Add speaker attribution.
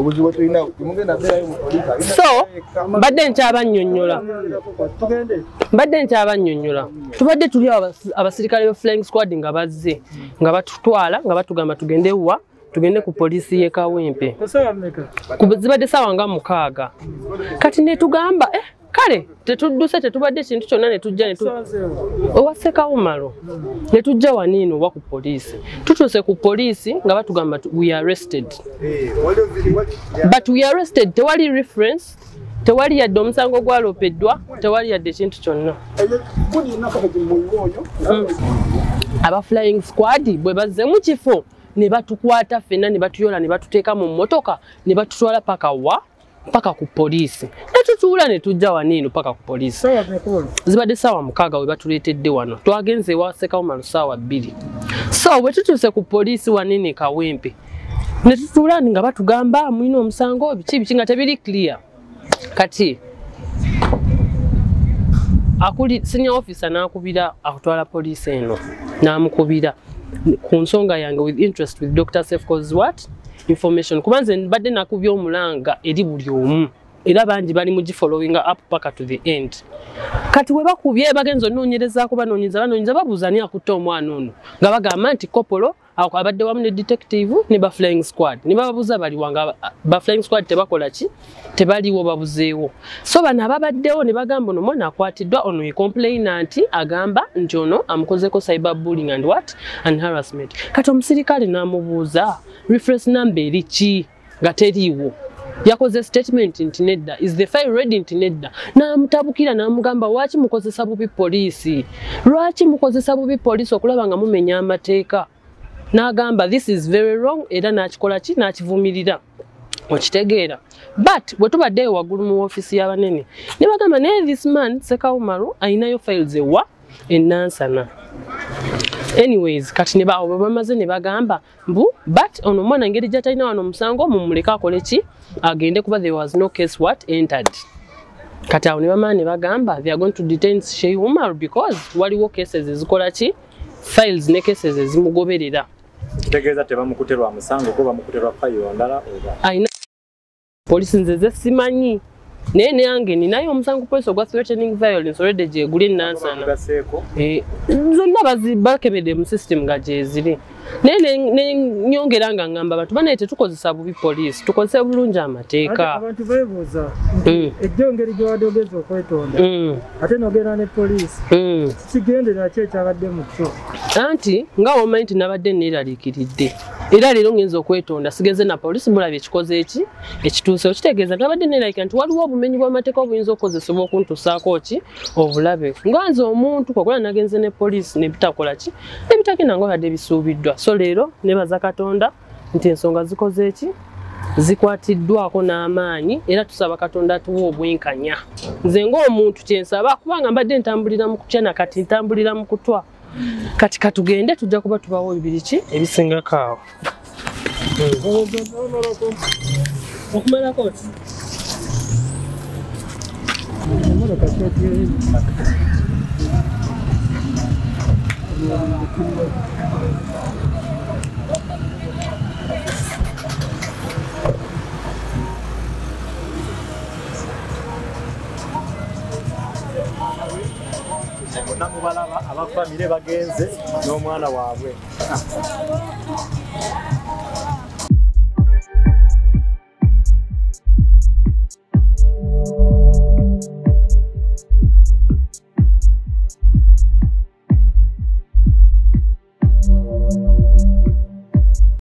Speaker 1: obuzibu tulina mugenda
Speaker 2: so mbadde nkyabannyonnyola mbadde nkyabannyonnyola tubadde tuli abasirikale ba flying squad nga bazze nga batutwala nga batugamba tugende wa? Tugende ku poliisi y'e kawempe. Ku- zibadde saawa nga mukaaga. Kati netugamba eh, kale tetudduse tetubadde kintu kyonna netujja netu owasekawumalo netujja waniino oba ku poliisi? Tutuuse ku poliisi nga batugamba tu- we arrested. But we arrested. Tewali reference tewali yadde omusango gwalopeddwa tewali yadde kintu kyonna. Aba flying squad bwe bazze mu kifo ne batukwata ffenna ne batuyola ne batuteeka mu mmotoka ne batutwala paka wa paka ku poliisi. Ne tutuula ne tujja waniino paka ku poliisi. Zibadde saawa mukaaga we batuleetedde wano. Twagenze ewa sekawumalo saawa bbiri. So bwe tutuuse ku poliisi waniino e kawempe ne tutuula nga batugamba mulina omusango biki biki nga tebiri clear. Kati akuli senior officer n'akubira akutwala poliisi eno n'amukubira. Ku nsonga yange with interest with dr safcos what information. Kuba nze mbadde nakubya omulanga eri buli omu era bangi bali mugifollowinga up paka to the end. Kati we bakubye bagenza onoonyerezaako banoonyeza banoonyeza babuuza ani akutte omwana ono? Nga bagamba nti kopolo ako abadde wamu ne detective ne ba flying squad. Ne bababuuza baliwa nga ba- flying squad tebakola ki? Tebaliwo babuzeewo. So bano ababaddewo ne bagamba ono omwana akwatiddwa ono ye complainant agamba nti ono amukozeko cyber bullying and what? And harassment. Kati omusirikale n'amubuuza reference number eri ki? Nga teriiwo. Yakoze statement nti nedda is the file ready? nti nedda. N'amutabukira n'amugamba lwaki mukozesa bubi poliisi? Lwaki mukozesa bubi poliisi? Okulaba nga mumenya amateeka n'agamba this is very wrong era n'akikola ki? N'akivumirira okitegeera. But bwe tubadde eyo waggulu mu woofiisi y'abanene ne bagamba naye this man sekawumaru ayinayo files ewa enansana anyways kati ne bawo bamaze ne bagamba mbu but ono omwana engeri gyatalina wano omusango mumuleke akole ki? Agende kuba there was no case what entered. Kati awo ne bamala ne bagamba they are going to detain Sheikh Umar because waliwo cases ezikola ki? Files ne cases ezimugoberera
Speaker 3: kitegeeza tebamukute lwa musango gwo bamukute lwa fayiro ndala oba
Speaker 2: polisi nze ze simanyi naye neyange ninayo omusango polisi ogwa threatening violence already gyeguli enansana Eh, zonna bakebedde mu system nga gyeziri naye ne- ne nyongera nga ngamba abantu banaye tetukozesa bubi poliisi tukozese bulungi amateeka.
Speaker 4: Abantu beebuuza
Speaker 2: Mm.
Speaker 4: ejjo engeri gyewadde ogeza okwetonda
Speaker 2: Mm,
Speaker 4: ate nogenda ne poliisi
Speaker 2: mm.
Speaker 4: kigendera ki ekyabadde mu kyo?
Speaker 2: Anti nga womanyi nti nabadde neeraliikiridde era leero ngenza okwetonda sigenze na poliisi mulabye ekikoze eki ekituuse okitegeeza nabadde neerabika nti waliwo obumenyi bw'amateeka obuyinza okukozesebwa okuntusaako ki? Obulabe. Nga nze omuntu kwakola nagenze ne poliisi nebitakola ki? Nebitagenda nga obadde bisuubiddwa. So leero nebaza katonda nti ensonga zikoze eki? Zikwatiddwako n'amaanyi era tusaba katonda atuwa obwenkanya. Nze ng'omuntu kyensaba kubanga mbadde ntambulira mu kutya nakati ntambulira mu kutwa kati katugende tujja kuba tubawo bibiri ki? Ebisingako awo. Okumalako ki?
Speaker 4: emotoka kyetiri
Speaker 3: bonna mubalaba abafamire bagenze n'omwana waabwe